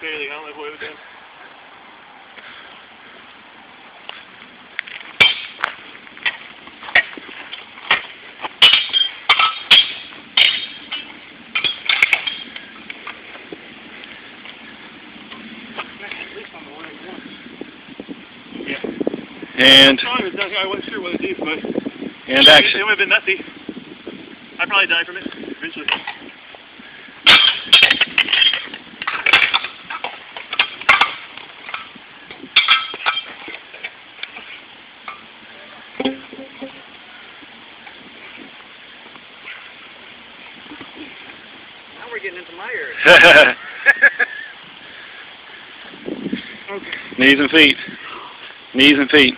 live with him. And I wasn't sure what it is, but and it, action. it would have been messy. I'd probably die from it eventually. Now we're getting into my area. Okay. Knees and feet. Knees and feet.